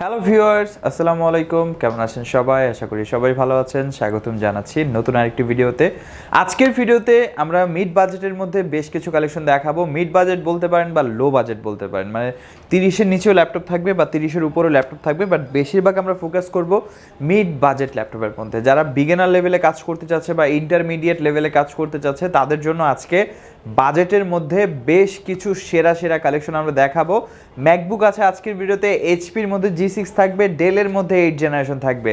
Hello viewers আসসালামু আলাইকুম কেমন আছেন সবাই? আশা করি সবাই ভালো আছেন। স্বাগতম জানাচ্ছি নতুন আরেকটি ভিডিওতে। আজকের ভিডিওতে আমরা মিড বাজেটের মধ্যে বেশ কিছু কালেকশন দেখাবো। মিড বাজেট বলতে পারেন বা লো বাজেট বলতে পারেন। মানে তিরিশের নিচেও ল্যাপটপ থাকবে বা তিরিশের উপরেও ল্যাপটপ থাকবে বাট বেশিরভাগ আমরা ফোকাস করব মিড বাজেট ল্যাপটপের মধ্যে। যারা বিগিনার লেভেলে কাজ করতে চাচ্ছে বা ইন্টারমিডিয়েট লেভেলে কাজ করতে চাচ্ছে, তাদের জন্য আজকে বাজেটের মধ্যে বেশ কিছু সেরা সেরা কালেকশন আমরা দেখাবো। ম্যাকবুক আছে আজকের ভিডিওতে এইচপির মধ্যে জি সিক্স থাকবে ডেলের মধ্যে এইট জেনারেশন থাকবে।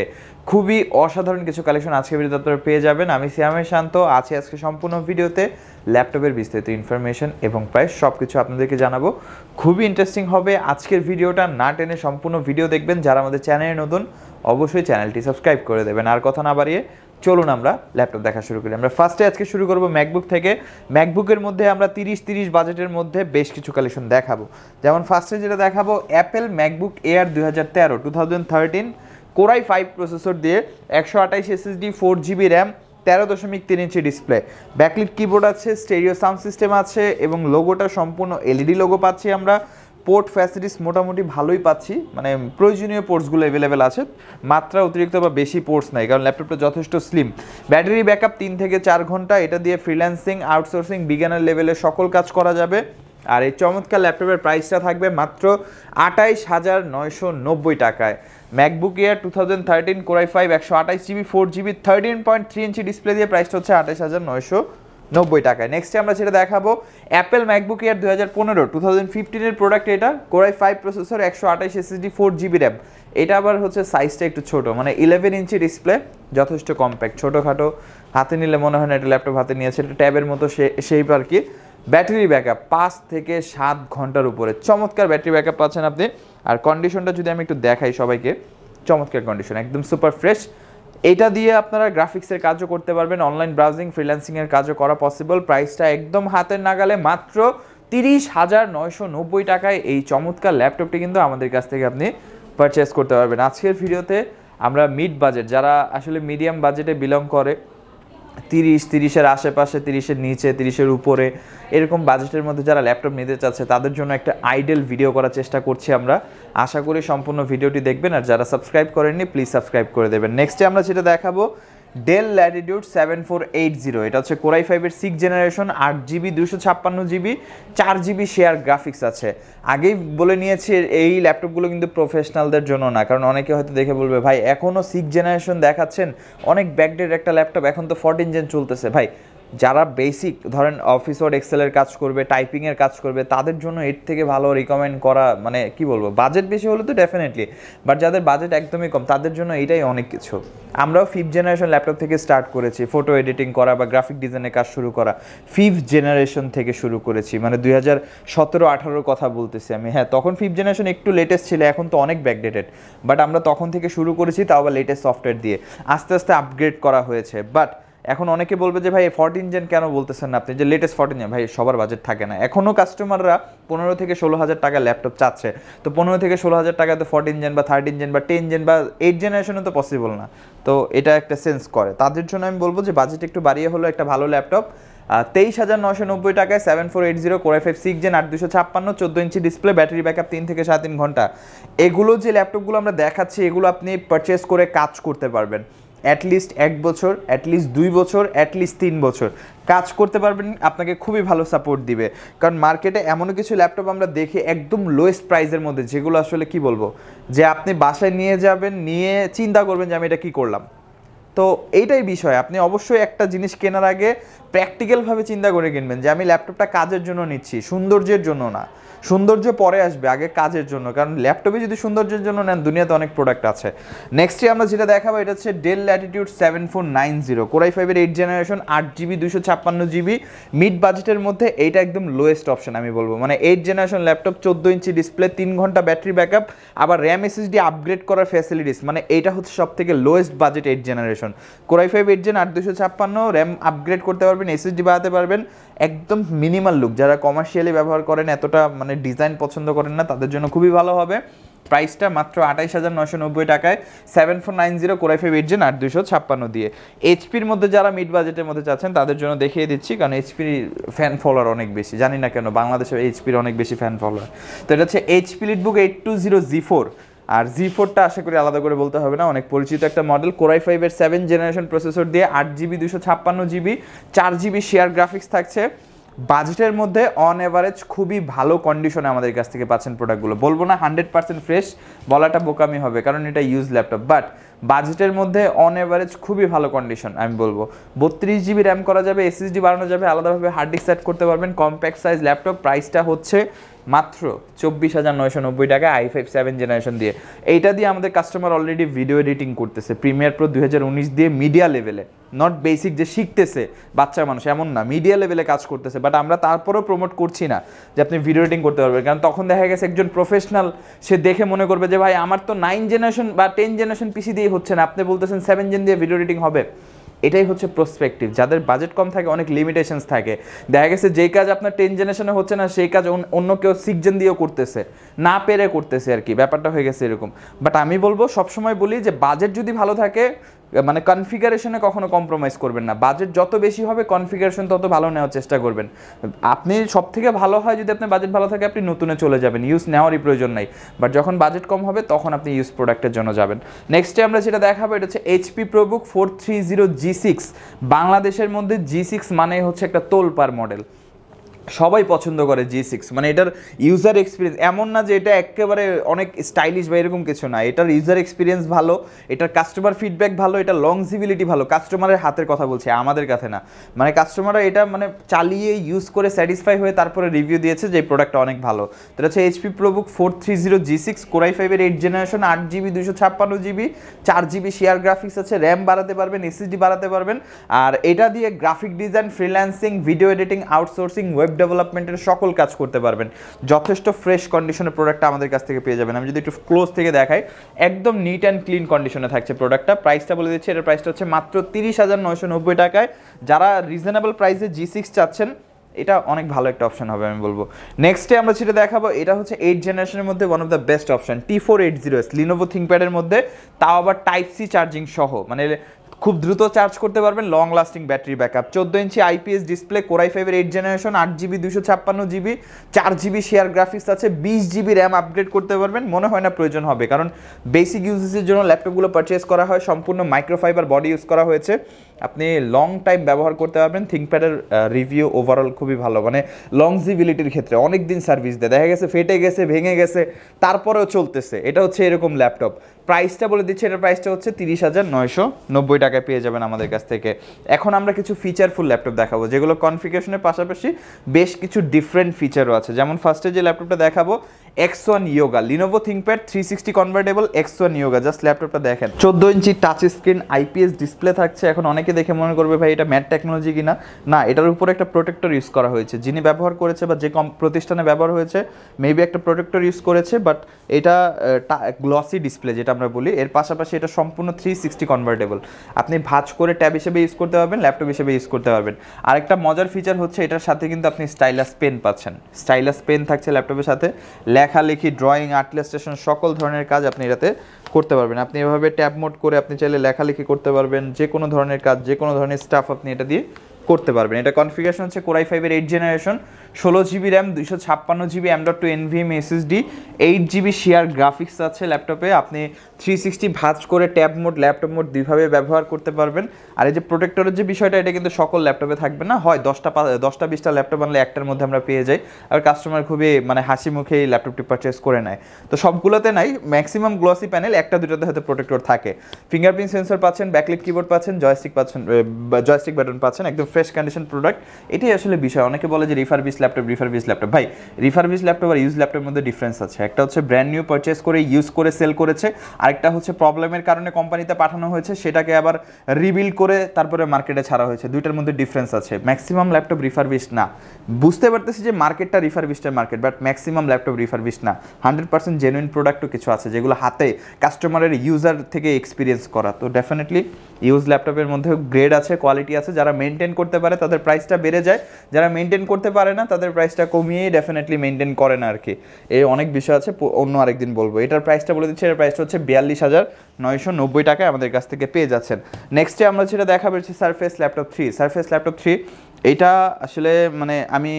খুবই অসাধারণ কিছু কালেকশন আজকের ভিডিওতে আপনারা পেয়ে যাবেন। আমি সিয়ামের শান্ত, আছি আজকে সম্পূর্ণ ভিডিওতে। ল্যাপটপের বিস্তারিত ইনফরমেশন এবং প্রায় সব কিছু আপনাদেরকে জানাব। খুবই ইন্টারেস্টিং হবে আজকের ভিডিওটা, না টেনে সম্পূর্ণ ভিডিও দেখবেন। যারা আমাদের চ্যানেলে নতুন, অবশ্যই চ্যানেলটি সাবস্ক্রাইব করে দেবেন। আর কথা না বাড়িয়ে চলুন আমরা ল্যাপটপ দেখা শুরু করি। আমরা ফার্স্টে আজকে শুরু করব ম্যাকবুক থেকে। ম্যাকবুকের মধ্যে আমরা তিরিশ তিরিশ বাজেটের মধ্যে বেশ কিছু কালেকশন দেখাবো। যেমন ফার্স্টে যেটা দেখাবো অ্যাপেল ম্যাকবুক এয়ার দুই হাজার তেরো two thousand thirteen core i five processor দিয়ে একশো আঠাইশ এসএসডি ফোর জিবি র্যাম তেরো দশমিক তিন ইঞ্চি ডিসপ্লে ব্যাকলিট কিবোর্ড আছে স্টেরিও সাউন্ড সিস্টেম আছে, এবং লোগোটা সম্পূর্ণ এলইডি লোগো পাচ্ছি আমরা। পোর্ট ফ্যাসিলিটিস মোটামুটি ভালোই পাচ্ছি। মানে প্রয়োজনীয় পোর্টসগুলো অ্যাভেলেবেল আছে। মাত্রা অতিরিক্ত বা বেশি পোর্টস নাই, কারণ ল্যাপটপটা যথেষ্ট স্লিম ব্যাটারি ব্যাকআপ তিন থেকে চার ঘণ্টা, এটা দিয়ে ফ্রিল্যান্সিং আউটসোর্সিং বিজ্ঞানের লেভেলে সকল কাজ করা যাবে। আর এই চমৎকার ল্যাপটপের প্রাইসটা থাকবে মাত্র আটাইশ হাজার নয়শো নব্বই টাকায়। MacBook air two thousand thirteen core i five একশো আঠাইশ GB four GB thirteen point three inch display দিয়ে প্রাইসটা হচ্ছে আঠাইশ হাজার নয়শো নব্বই টাকায়। নেক্সটে আমরা যেটা দেখাবো। অ্যাপেল ম্যাকবুক এয়ার দু হাজার পনেরো টু থাউজেন্ড ফিফটিনের প্রোডাক্ট এটা কোরাই ফাইভ প্রসেসর একশো আঠাইশ এসএসডি ফোর জিবি র্যাম এটা আবার হচ্ছে সাইজটা একটু ছোট মানে ইলেভেন ইঞ্চি ডিসপ্লে যথেষ্ট কম্প্যাক্ট ছোটোখাটো। হাতে নিলে মনে হয় না এটা ল্যাপটপ হাতে নিয়েছে, এটা ট্যাবের মতো সেই আর কি। ব্যাটারি ব্যাকআপ পাঁচ থেকে সাত ঘণ্টার উপরে। চমৎকার ব্যাটারি ব্যাকআপ পাচ্ছেন আপনি। আর কন্ডিশনটা যদি আমি একটু দেখাই সবাইকে, চমৎকার কন্ডিশন একদম সুপার ফ্রেশ এটা দিয়ে আপনারা গ্রাফিক্সের কাজও করতে পারবেন অনলাইন ব্রাউজিং ফ্রিল্যান্সিংয়ের কাজও করা পসিবল প্রাইসটা একদম হাতের নাগালে, মাত্র তিরিশ হাজার নয়শো নব্বই টাকায় এই চমৎকার ল্যাপটপটি কিন্তু আমাদের কাছ থেকে আপনি পারচেস করতে পারবেন। আজকের ভিডিওতে আমরা মিড বাজেট যারা আসলে মিডিয়াম বাজেটে বিলং করে তিরিশ, তিরিশের আশেপাশে, তিরিশের নিচে, তিরিশের উপরে, এরকম বাজেটের মধ্যে যারা ল্যাপটপ নিতে চাচ্ছে, তাদের জন্য একটা আইডেল ভিডিও করার চেষ্টা করছি আমরা। আশা করি সম্পূর্ণ ভিডিওটি দেখবেন, আর যারা সাবস্ক্রাইব করেননি প্লিজ সাবস্ক্রাইব করে দেবেন। নেক্সটে আমরা যেটা দেখাবো Dell Latitude seven four eight zero এটা হচ্ছে কোরাই ফাইভের সিক্স জেনারেশন আট জিবি দুশো ছাপ্পান্ন জিবি চার জিবি শেয়ার গ্রাফিক্স আছে। আগেই বলে নিয়েছি, এই ল্যাপটপগুলো কিন্তু প্রফেশনালদের জন্য না, কারণ অনেকে হয়তো দেখে বলবে, ভাই এখনও সিক্স জেনারেশন দেখাচ্ছেন? অনেক ব্যাকডেট একটা ল্যাপটপ এখন তো ফোরটিন জেন চলতেছে। ভাই যারা বেসিক ধরেন অফিস ওয়ার্ড এক্সেলের কাজ করবে টাইপিংয়ের কাজ করবে, তাদের জন্য এর থেকে ভালো রিকমেন্ড করা মানে কি বলব বাজেট বেশি হলে তো ডেফিনেটলি বাট যাদের বাজেট একদমই কম, তাদের জন্য এটাই অনেক কিছু। আমরাও ফিফথ জেনারেশন ল্যাপটপ থেকে স্টার্ট করেছি ফটো এডিটিং করা বা গ্রাফিক ডিজাইনের কাজ শুরু করা ফিফথ জেনারেশন থেকে শুরু করেছি মানে দুই হাজার সতেরো আঠারোর কথা বলতেছি আমি হ্যাঁ তখন ফিফথ জেনারেশন একটু লেটেস্ট ছিল, এখন তো অনেক ব্যাকডেটেড বাট আমরা তখন থেকে শুরু করেছি তাও আবার লেটেস্ট সফটওয়্যার দিয়ে, আস্তে আস্তে আপগ্রেড করা হয়েছে বাট এখন অনেকে বলবে যে, ভাই ফোরটিন জেন কেন বলতেছেন না আপনি? যে লেটেস্ট ফোরটিন জেন ভাই, সবার বাজেট থাকে না। এখনও কাস্টমাররা পনেরো থেকে ষোলো হাজার টাকা ল্যাপটপ চাচ্ছে। তো পনেরো থেকে ষোলো হাজার টাকা তো ফোরটিন বা থার্টিন জেন বা টেন জেন বা এইট জেনারেশনে তো পসিবল না। তো এটা একটা সেন্স করে। তাদের জন্য আমি বলব যে বাজেট একটু বাড়িয়ে হলো একটা ভালো ল্যাপটপ তেইশ হাজার নশো নব্বই টাকায় seven four eight zero core five six gen আট দুশো ছাপ্পান্ন, চোদ্দ ইঞ্চি ডিসপ্লে ব্যাটারি ব্যাকআপ তিন থেকে সাড়ে তিন ঘণ্টা। এগুলো যে ল্যাপটপগুলো আমরা দেখাচ্ছি, এগুলো আপনি পারচেস করে কাজ করতে পারবেন। অ্যাটলিস্ট এক বছর অ্যাটলিস্ট দুই বছর অ্যাটলিস্ট তিন বছর। কাজ করতে পারবেন, আপনাকে খুবই ভালো সাপোর্ট দিবে। কারণ মার্কেটে এমনও কিছু ল্যাপটপ আমরা দেখি একদম লোয়েস্ট প্রাইসের মধ্যে, যেগুলো আসলে কি বলব? যে আপনি বাসায় নিয়ে যাবেন, নিয়ে চিন্তা করবেন যে আমি এটা কী করলাম। তো এইটাই বিষয়, আপনি অবশ্যই একটা জিনিস কেনার আগে প্র্যাকটিক্যালভাবে চিন্তা করে কিনবেন যে আমি ল্যাপটপটা কাজের জন্য নিচ্ছি, সৌন্দর্যের জন্য না। সৌন্দর্য পরে আসবে আগে কাজের জন্য, কারণ ল্যাপটপে যদি সৌন্দর্যের জন্য নেন, দুনিয়াতে অনেক প্রোডাক্ট আছে। নেক্সটে আমরা যেটা দেখাবো, এটা হচ্ছে Dell Latitude seven four nine zero core i ফাইভের এইট জেনারেশন আট জিবি দুশো ছাপ্পান্ন জিবি মিড বাজেটের মধ্যে এইটা একদম লোয়েস্ট অপশন আমি বলব। মানে এইট জেনারেশন ল্যাপটপ চোদ্দ ইঞ্চি ডিসপ্লে তিন ঘণ্টা ব্যাটারি ব্যাকআপ আবার র্যাম এসএসডি আপগ্রেড করার ফ্যাসিলিটিস মানে এইটা হচ্ছে সব থেকে lowest budget eight generation core i five eight gen আট দুশো ছাপ্পান্ন র্যাম আপগ্রেড করতে পারবেন এসএসডি বাড়াতে পারবেন একদম মিনিমাল লুক যারা কমার্শিয়ালি ব্যবহার করেন, এতটা মানে ডিজাইন পছন্দ করেন না, তাদের জন্য খুবই ভালো হবে। প্রাইসটা মাত্র আঠাইশ হাজার নশো নব্বই টাকায় seven four nine zero core i five eight gen আট দুশো ছাপ্পান্ন দিয়ে। এইচপির মধ্যে যারা মিড বাজেটের মধ্যে চাচ্ছেন, তাদের জন্য দেখিয়ে দিচ্ছি, কারণ এইচপির ফ্যান ফলোয়ার অনেক বেশি। জানি না কেন বাংলাদেশে এইচপির অনেক বেশি ফ্যান ফলোয়ার তো এটা হচ্ছে HP EliteBook eight two zero G four আর জি ফোরটা আশা করি আলাদা করে বলতে হবে না, অনেক পরিচিত একটা মডেল কোরাই ফাইভের সেভেন জেনারেশন প্রসেসর দিয়ে আট জিবি দুশো ছাপ্পান্ন জিবি চার জিবি শেয়ার গ্রাফিক্স থাকছে। বাজেটের মধ্যে অন এভারেজ খুবই ভালো কন্ডিশনে আমাদের কাছ থেকে পাচ্ছেন প্রোডাক্টগুলো বলব না হান্ড্রেড পার্সেন্ট ফ্রেশ বলাটা বোকামি হবে, কারণ এটা ইউজ ল্যাপটপ বাট বাজেটের মধ্যে অন এভারেজ খুবই ভালো কন্ডিশন আমি বলব। বত্রিশ জিবি র্যাম করা যাবে এসএসডি বাড়ানো যাবে, আলাদাভাবে হার্ড ডিস্ক সেট করতে পারবেন। কম্প্যাক্ট সাইজ ল্যাপটপ প্রাইসটা হচ্ছে মাত্র চব্বিশ হাজার নয়শো নব্বই টাকা আই ফাইভ সেভেন জেনারেশন দিয়ে। এইটা দিয়ে আমাদের কাস্টমার অলরেডি ভিডিও এডিটিং করতেছে প্রিমিয়ার প্রো দু হাজার উনিশ দিয়ে মিডিয়া লেভেলে নট বেসিক যে শিখতেছে বাচ্চা মানুষ, এমন না। মিডিয়া লেভেলে কাজ করতেছে বাট আমরা তারপরেও প্রমোট করছি না যে আপনি ভিডিও এডিটিং করতে পারবেন। কারণ তখন দেখা গেছে একজন প্রফেশনাল সে দেখে মনে করবে যে, ভাই, আমার তো নাইন জেনারেশন বা টেন জেনারেশন পিসি দিয়ে হচ্ছে না। আপনি বলতেছেন সেভেন জেন দিয়ে ভিডিও এডিটিং হবে। এটাই হচ্ছে প্রসপেক্টিভ যাদের বাজেট কম থাকে, অনেক লিমিটেশনস থাকে। দেখা গেছে যেই কাজ আপনার টেন জেনারেশনে হচ্ছে না, সেই কাজ অন্য- কেউ সিক্স জেন দিয়েও করতেছে। না পেরে করতেছে আর কি। ব্যাপারটা হয়ে গেছে এরকম। বাট আমি বলব, সবসময় বলি যে বাজেট যদি ভালো থাকে মানে কনফিগারেশনে কখনো কম্প্রোমাইজ করবেন না। বাজেট যত বেশি হবে কনফিগারেশন তত ভালো নেওয়ার চেষ্টা করবেন। আপনি সব থেকে ভালো হয় যদি আপনার বাজেট ভালো থাকে, আপনি নতুনে চলে যাবেন। ইউজ নেওয়ারই প্রয়োজন নাই। বাট যখন বাজেট কম হবে, তখন আপনি ইউজ প্রোডাক্টের জন্য যাবেন। নেক্সটে আমরা যেটা দেখাবো, এটা হচ্ছে HP ProBook four three zero G six বাংলাদেশের মধ্যে জি সিক্স মানে হচ্ছে একটা তোলপার মডেল সবাই পছন্দ করে জি সিক্স মানে এটার ইউজার এক্সপিরিয়েন্স এমন না যে এটা একেবারে অনেক স্টাইলিশ বা এরকম কিছু না। এটার ইউজার এক্সপিরিয়েন্স ভালো, এটার কাস্টমার ফিডব্যাক ভালো, এটা লংজিবিলিটি ভালো। কাস্টমারের হাতের কথা বলছে, আমাদের কাছে না। মানে কাস্টমাররা এটা মানে চালিয়ে ইউজ করে স্যাটিসফাই হয়ে তারপরে রিভিউ দিয়েছে যে প্রোডাক্টটা অনেক ভালো। তো হচ্ছে HP ProBook four three zero G six core i ফাইভের এইট জেনারেশন আট জিবি দুশো ছাপ্পান্ন জিবি চার জিবি শেয়ার গ্রাফিক্স আছে র্যাম বাড়াতে পারবেন এসএসডি বাড়াতে পারবেন। আর এটা দিয়ে graphic design freelancing video editing outsourcing web ডেভেলপমেন্টের সকল কাজ করতে পারবেন। যথেষ্ট ফ্রেশ কন্ডিশনের প্রোডাক্টটা আমাদের কাছ থেকে পেয়ে যাবেন। আমি যদি একটু ক্লোজ থেকে দেখাই, একদম নিট অ্যান্ড ক্লিন কন্ডিশনে থাকছে প্রোডাক্টটা প্রাইসটা বলে দিচ্ছি, এটার প্রাইসটা হচ্ছে মাত্র তিরিশ হাজার নয়শো নব্বই টাকায়। যারা রিজনেবল প্রাইসে জি সিক্স চাচ্ছেন, এটা অনেক ভালো একটা অপশন হবে আমি বলব। নেক্সটে আমরা যেটা দেখাবো, এটা হচ্ছে এইট জেনারেশনের মধ্যে one of the best option T four eight zero S Lenovo থিঙ্কপ্যাডের মধ্যে। তাও আবার টাইপ সি চার্জিং সহ মানে খুব দ্রুত চার্জ করতে পারবেন লং লাস্টিং ব্যাটারি ব্যাকআপ চোদ্দ inch IPS display core i ফাইভের এইট জেনারেশন আট জিবি দুশো ছাপ্পান্ন জিবি চার জিবি শেয়ার গ্রাফিক্স আছে, বিশ জিবি র্যাম আপগ্রেড করতে পারবেন, মনে হয় না প্রয়োজন হবে, কারণ বেসিক ইউজেসের জন্য ল্যাপটপগুলো পারচেস করা হয়, সম্পূর্ণ মাইক্রোফাইবার বডি ইউজ করা হয়েছে। আপনি লং টাইম ব্যবহার করতে পারবেন থিঙ্কপ্যাডের রিভিউ ওভারঅল খুবই ভালো মানে লংজিবিলিটির ক্ষেত্রে অনেক দিন সার্ভিস দেয়, দেখা গেছে, ফেটে গেছে, ভেঙে গেছে, তারপরেও চলতেছে, এটা হচ্ছে এরকম ল্যাপটপ প্রাইসটা বলে দিচ্ছি, এটার প্রাইসটা হচ্ছে তিরিশ হাজার নয়শো নব্বই টাকায় পেয়ে যাবেন আমাদের কাছ থেকে। এখন আমরা কিছু ফিচারফুল ল্যাপটপ দেখাবো, যেগুলো কনফিগারেশনের পাশাপাশি বেশ কিছু ডিফারেন্ট ফিচারও আছে। যেমন ফার্স্টে যে ল্যাপটপটা দেখাবো X one Yoga Lenovo ThinkPad three sixty convertible X one Yoga just ল্যাপটপটা দেখেন। চোদ্দ inch touch screen IPS display থাকছে। এখন অনেকে দেখে মনে করবে, ভাই, এটা ম্যাট টেকনোলজি কিনা? না, এটার উপরে একটা প্রোটেক্টর ইউজ করা হয়েছে। যিনি ব্যবহার করেছে বা যে কম প্রতিষ্ঠানে ব্যবহার হয়েছে মেবি একটা প্রোটেক্টর ইউজ করেছে বাট এটা গ্লসি ডিসপ্লে যেটা আমরা বলি, এর পাশাপাশি এটা সম্পূর্ণ থ্রি সিক্সটি কনভার্টেবল আপনি ভাঁজ করে ট্যাব হিসেবে ইউজ করতে পারবেন ল্যাপটপ হিসেবে ইউজ করতে পারবেন। আরেকটা মজার ফিচার হচ্ছে এটার সাথে কিন্তু আপনি স্টাইলাস পেন পাচ্ছেন। স্টাইলাস পেন থাকছে ল্যাপটপের সাথে। লেখালেখি ড্রয়িং আর্ট ইলাস্ট্রেশন সকল ধরনের কাজ আপনি এটাতে করতে পারবেন। আপনি এভাবে ট্যাব মোড করে আপনি চাইলে লেখালেখি করতে পারবেন। যে কোনো ধরনের কাজ যে কোনো ধরনের স্টাফ আপনি এটা দিয়ে করতে পারবেন। এটা কনফিগারেশন হচ্ছে কোরাই ফাইভের এইট জেনারেশন ষোলো জিবি র্যাম দুইশো ছাপ্পান্ন GB M dot two NVMe SSD eight GB share graphics আছে ল্যাপটপে আপনি থ্রি সিক্সটি ভাঁজ করে ট্যাব মোড ল্যাপটপ মোড দুইভাবে ব্যবহার করতে পারবেন। আর এই যে প্রোটেক্টরের যে বিষয়টা, এটা কিন্তু সকল ল্যাপটপে থাকবে না। হয় দশটা দশটা বিশটা ল্যাপটপ আনলে একটার মধ্যে আমরা পেয়ে যাই। আর কাস্টমার খুবই মানে হাসি মুখে এই ল্যাপটপটি পারচেস করে নেয়। তো সবগুলোতে নাই ম্যাক্সিমাম গ্লসি প্যানেল একটা দুটোতে হয়তো প্রোটেক্টর থাকে। ফিঙ্গারপ্রিন্ট সেন্সর পাচ্ছেন ব্যাকলিট কিবোর্ড পাচ্ছেন জয়স্টিক পাচ্ছেন জয়স্টিক বাটন পাচ্ছেন, একদম ফ্রেশ কন্ডিশন প্রোডাক্ট এটাই আসলে বিষয়। অনেকে বলে যে রিফারবিস ল্যাপটপ রিফারবিস ল্যাপটপ ভাই রিফারবিস ল্যাপটপ আর ইউজ ল্যাপটপের মধ্যে ডিফারেন্স আছে। একটা হচ্ছে ব্র্যান্ড নিউ পারচেস করে ইউজ করে সেল করেছে। আরেকটা হচ্ছে প্রবলেমের কারণে কোম্পানিতে পাঠানো হয়েছে, সেটাকে আবার রিবিল করে তারপরে মার্কেটে ছাড়া হয়েছে। দুইটার মধ্যে ডিফারেন্স আছে। ম্যাক্সিমাম ল্যাপটপ রিফারবিস না। বুঝতে পারতেছি যে মার্কেটটা রিফারবিস্টের market but maximum laptop refurbish না। হান্ড্রেড পার্সেন্ট জেনুইন প্রোডাক্টও কিছু আছে, যেগুলো হাতে কাস্টমারের ইউজার থেকে এক্সপিরিয়েন্স করা। তো ডেফিনেটলি ইউজ ল্যাপটপের মধ্যেও গ্রেড আছে কোয়ালিটি আছে। যারা মেনটেন করতে পারে, তাদের প্রাইসটা বেড়ে যায়। যারা মেনটেন করতে পারে না, তাদের প্রাইসটা কমিয়েই ডেফিনেটলি মেনটেন করে না আর কি। এই অনেক বিষয় আছে অন্য আরেকদিন বলব। এটার প্রাইসটা বলে দিচ্ছি, এটার প্রাইসটা হচ্ছে বিয়াল্লিশ হাজার নয়শো নব্বই টাকায় আমাদের কাছ থেকে পেয়ে যাচ্ছেন। নেক্সটে আমরা যেটা দেখা হচ্ছে Surface Laptop three Surface Laptop three এটা আসলে মানে আমি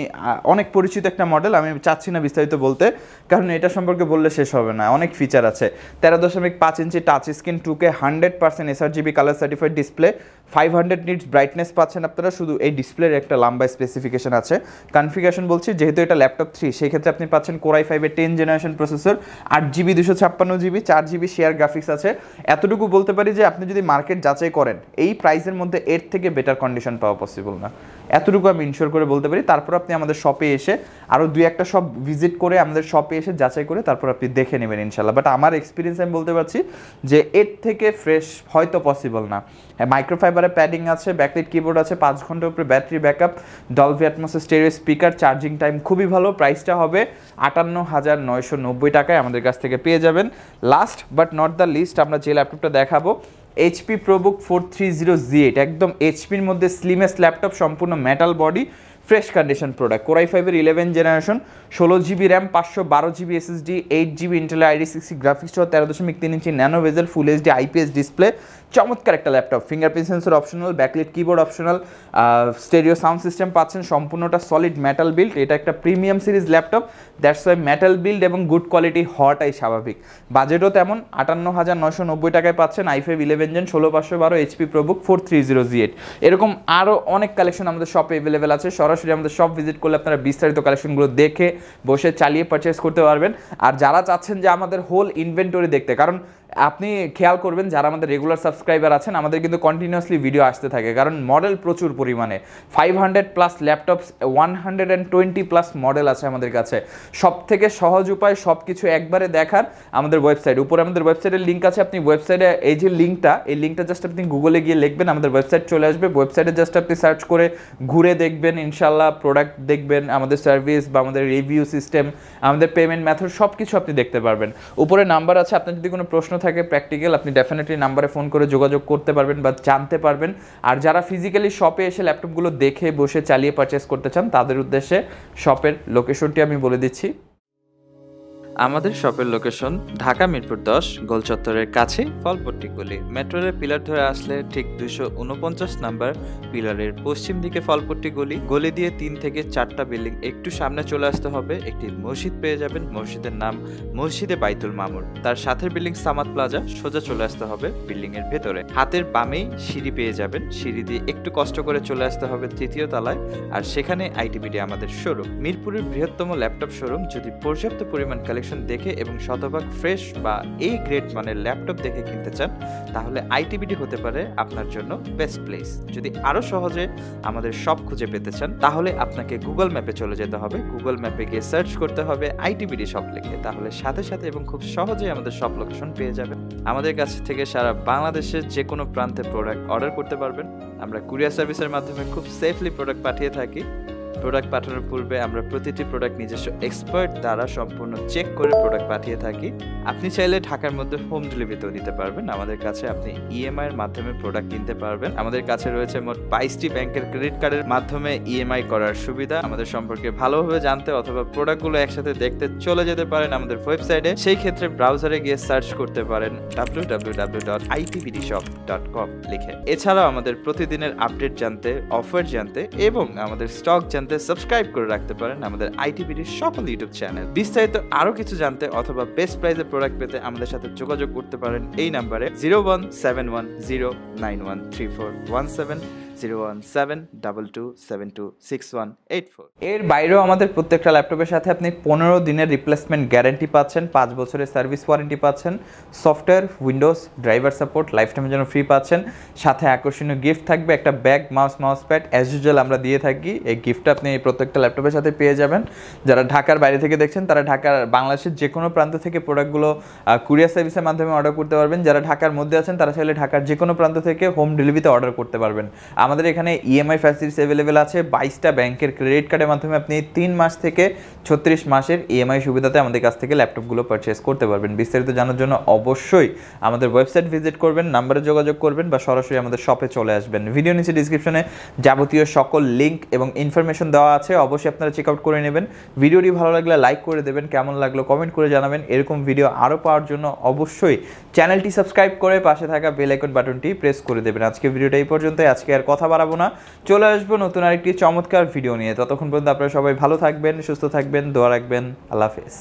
অনেক পরিচিত একটা মডেল আমি চাচ্ছি না বিস্তারিত বলতে, কারণ এটা সম্পর্কে বললে শেষ হবে না। অনেক ফিচার আছে। তেরো দশমিক পাঁচ ইঞ্চি touch screen two K hundred percent sRGB colour certified display five hundred nits brightness পাচ্ছেন আপনারা, শুধু এই ডিসপ্লের একটা লম্বা স্পেসিফিকেশন আছে। কনফিগারেশন বলছি, যেহেতু এটা ল্যাপটপ থ্রি সেই ক্ষেত্রে আপনি পাচ্ছেন কোরাই ফাইভের টেন জেনারেশন প্রসেসর আট জিবি দুশো ছাপ্পান্ন জিবি চার জিবি শেয়ার গ্রাফিক্স আছে। এতটুকু বলতে পারি যে, আপনি যদি মার্কেট যাচাই করেন, এই প্রাইসের মধ্যে এর থেকে বেটার কন্ডিশন পাওয়া পসিবল না। এতটুকু আমি ইনশোর করে বলতে পারি। তারপর আপনি আমাদের শপে এসে আরও দুই একটা শপ ভিজিট করে আমাদের শপে এসে যাচাই করে তারপর আপনি দেখে নেবেন ইনশাল্লাহ বাট আমার এক্সপিরিয়েন্স আমি বলতে পারছি যে এর থেকে ফ্রেশ হয়তো পসিবল না। হ্যাঁ মাইক্রোফাইবারের প্যাডিং আছে ব্যাকলাইট কিবোর্ড আছে, পাঁচ ঘণ্টার উপরে ব্যাটারি ব্যাকআপ ডলভি অ্যাটমসের স্টেরিও স্পিকার চার্জিং টাইম খুবই ভালো প্রাইসটা হবে আটান্ন হাজার নয়শো নব্বই টাকায় আমাদের কাছ থেকে পেয়ে যাবেন। Last but not the least আমরা যে ল্যাপটপটা দেখাবো HP ProBook four three zero G eight একদম এইচপির মধ্যে স্লিমেস্ট ল্যাপটপ সম্পূর্ণ metal body fresh condition product core i ফাইভের ইলেভেন জেনারেশন ষোলো জিবি র্যাম পাঁচশো বারো GB SSD eight GB Intel ID sixty graphics সহ তেরো দশমিক তিন ইঞ্চি nano bezel full HD IPS display চমৎকার একটা laptop fingerprint sensor optional backlit keyboard optional stereo sound system পাচ্ছেন, সম্পূর্ণটা সলিড মেটাল বিল্ড এটা একটা premium series laptop that's why metal build এবং গুড কোয়ালিটি হওয়াটাই স্বাভাবিক। বাজেটও তেমন আটান্ন হাজার নশো নব্বই টাকায় পাচ্ছেন আই ফাইভ ইলেভেন জেন ষোলো পাঁচশো বারো HP ProBook four three zero G eight এরকম আরও অনেক কালেকশন আমাদের শপে অ্যাভেলেবেল আছে, সরাসরি আমাদের শপ ভিজিট করলে আপনারা বিস্তারিত কালেকশনগুলো দেখে বসে চালিয়ে পারচেস করতে পারবেন। আর যারা চাচ্ছেন যে আমাদের হোল ইনভেন্টরি দেখতে, কারণ আপনি খেয়াল করবেন, যারা আমাদের রেগুলার সাবস্ক্রাইবার আছেন, আমাদের কিন্তু কন্টিনিউয়াসলি ভিডিও আসতে থাকে। কারণ মডেল প্রচুর পরিমাণে। Five hundred plus laptops one hundred and twenty plus model আছে আমাদের কাছে। সব থেকে সহজ উপায় সব কিছু একবারে দেখার আমাদের ওয়েবসাইট উপরে আমাদের ওয়েবসাইটের লিঙ্ক আছে, আপনি ওয়েবসাইটে এই যে লিঙ্কটা এই লিঙ্কটা জাস্ট আপনি গুগলে গিয়ে লিখবেন, আমাদের ওয়েবসাইট চলে আসবে। ওয়েবসাইটে জাস্ট আপনি সার্চ করে ঘুরে দেখবেন ইনশাল্লাহ প্রোডাক্ট দেখবেন, আমাদের সার্ভিস বা আমাদের রিভিউ সিস্টেম আমাদের পেমেন্ট মেথড সব কিছু আপনি দেখতে পারবেন। উপরে নাম্বার আছে, আপনার যদি কোনো প্রশ্ন থাকে প্র্যাকটিক্যাল আপনি ডেফিনেটলি নাম্বারে ফোন করে যোগাযোগ করতে পারবেন বা জানতে পারবেন। আর যারা ফিজিক্যালি শপে এসে ল্যাপটপগুলো দেখে, বসে, চালিয়ে পারচেস করতে চান, তাদের উদ্দেশ্যে শপের লোকেশনটি আমি বলে দিচ্ছি। আমাদের শপের লোকেশন ঢাকা মিরপুর দশ, গোল চত্বরের কাছে ফলপট্টি গলি। মেট্রো রেল পিলার ধরে আসলে ঠিক দুশো উনপঞ্চাশ নাম্বার পিলারের পশ্চিম দিকে ফলপট্টি গলি। গলি দিয়ে তিন থেকে চারটা বিল্ডিং একটু সামনে চলে আসতে হবে। একটি মসজিদ পেয়ে যাবেন। মসজিদের নাম মসজিদে বাইতুল মামুর তার সাথের বিল্ডিং সামাদ প্লাজা। সোজা চলে আসতে হবে বিল্ডিং এর ভেতরে। হাতের বামেই সিঁড়ি পেয়ে যাবেন। সিঁড়ি দিয়ে একটু কষ্ট করে চলে আসতে হবে তৃতীয় তলায়। আর সেখানে আইটিবিডি আমাদের শোরুম মিরপুরের বৃহত্তম ল্যাপটপ শোরুম যদি পর্যাপ্ত পরিমাণ কালেকশন দেখে এবং শতভাগ ফ্রেশ বা এই গ্রেড মানের ল্যাপটপ দেখে কিনতে চান, তাহলে আইটিবিডি হতে পারে আপনার জন্য বেস্ট প্লেস যদি আরও সহজে আমাদের সব খুঁজে পেতে চান, তাহলে আপনাকে গুগল ম্যাপে চলে যেতে হবে। গুগল ম্যাপে গিয়ে সার্চ করতে হবে আইটিবিডি শপ লিখে, তাহলে সাথে সাথে এবং খুব সহজেই আমাদের সব লোকেশন পেয়ে যাবেন। আমাদের কাছ থেকে সারা বাংলাদেশের যে কোনো প্রান্তে প্রোডাক্ট অর্ডার করতে পারবেন। আমরা কুরিয়ার সার্ভিসের মাধ্যমে খুব সেফলি প্রোডাক্ট পাঠিয়ে থাকি। প্রোডাক্ট পাঠানোর পূর্বে আমরা প্রতিটি প্রোডাক্ট নিজস্ব এক্সপার্ট দ্বারা সম্পূর্ণ চেক করে প্রোডাক্ট পাঠিয়ে থাকি। আপনি চাইলে ঢাকার মধ্যে হোম ডেলিভারিতেও নিতে পারবেন। আমাদের কাছে আপনি ইএমআই এর মাধ্যমে প্রোডাক্ট কিনতে পারবেন। আমাদের কাছে রয়েছে মোট বাইশটি ব্যাংকের ক্রেডিট কার্ডের মাধ্যমে ইএমআই করার সুবিধা। আমাদের সম্পর্কে ভালোভাবে জানতে অথবা প্রোডাক্টগুলো একসাথে দেখতে চলে যেতে পারেন আমাদের ওয়েবসাইটে সেই ক্ষেত্রে ব্রাউজারে গিয়ে সার্চ করতে পারেন W W W dot ITBD shop dot com লিখে। এছাড়াও আমাদের প্রতিদিনের আপডেট জানতে অফার জানতে এবং আমাদের স্টক জানতে সাবস্ক্রাইব করে রাখতে পারেন আমাদের আইটিবিডির সকল ইউটিউব চ্যানেল। বিস্তারিত আরও কিছু জানতে অথবা বেস্ট প্রাইজের প্রোডাক্ট পেতে আমাদের সাথে যোগাযোগ করতে পারেন এই নাম্বারে zero one seven one zero nine one three four one seven এর বাইরেও আমাদের প্রত্যেকটা ল্যাপটপের সাথে আপনি পনেরো দিনের রিপ্লেসমেন্ট গ্যারান্টি পাচ্ছেন, পাঁচ বছরের সার্ভিস ওয়ারেন্টি পাচ্ছেন software Windows driver support life টাইমের জন্য ফ্রি পাচ্ছেন। সাথে আকর্ষণীয় গিফট থাকবে, একটা bag mouse mouse pad as usual আমরা দিয়ে থাকি। এই গিফটটা আপনি প্রত্যেকটা ল্যাপটপের সাথে পেয়ে যাবেন। যারা ঢাকার বাইরে থেকে দেখছেন, তারা ঢাকার বাংলাদেশের যে কোনো প্রান্ত থেকে প্রোডাক্টগুলো কুরিয়ার সার্ভিসের মাধ্যমে অর্ডার করতে পারবেন। যারা ঢাকার মধ্যে আছেন, তারা চাইলে ঢাকার যে কোনো প্রান্ত থেকে হোম ডেলিভারিতে অর্ডার করতে পারবেন। আমাদের এখানে ইএমআই ফ্যাসিলিটিস অ্যাভেলেবেল আছে। বাইশটা ব্যাংকের ক্রেডিট কার্ডের মাধ্যমে আপনি তিন মাস থেকে ছত্রিশ মাসের ইএমআই সুবিধাতে আমাদের কাছ থেকে ল্যাপটপগুলো পারচেস করতে পারবেন। বিস্তারিত জানার জন্য অবশ্যই আমাদের ওয়েবসাইট ভিজিট করবেন নাম্বারে যোগাযোগ করবেন বা সরাসরি আমাদের শপে চলে আসবেন। ভিডিও নিচে ডিসক্রিপশনে যাবতীয় সকল লিঙ্ক এবং ইনফরমেশন দেওয়া আছে, অবশ্যই আপনারা চেক আউট করে নেবেন। ভিডিওটি ভালো লাগলে লাইক করে দেবেন, কেমন লাগল কমেন্ট করে জানাবেন। এরকম ভিডিও আরও পাওয়ার জন্য অবশ্যই চ্যানেলটি সাবস্ক্রাইব করে পাশে থাকা বেল আইকন বাটনটি প্রেস করে দেবেন। আজকে ভিডিওটা এই পর্যন্তই। আজকে আর কথা বাড়াবো না। চলে আসব নতুন আরেকটি চমৎকার ভিডিও নিয়ে। ততক্ষণ পর্যন্ত আপনারা সবাই ভালো থাকবেন, সুস্থ থাকবেন, দোয়া রাখবেন। আল্লাহ হাফেজ।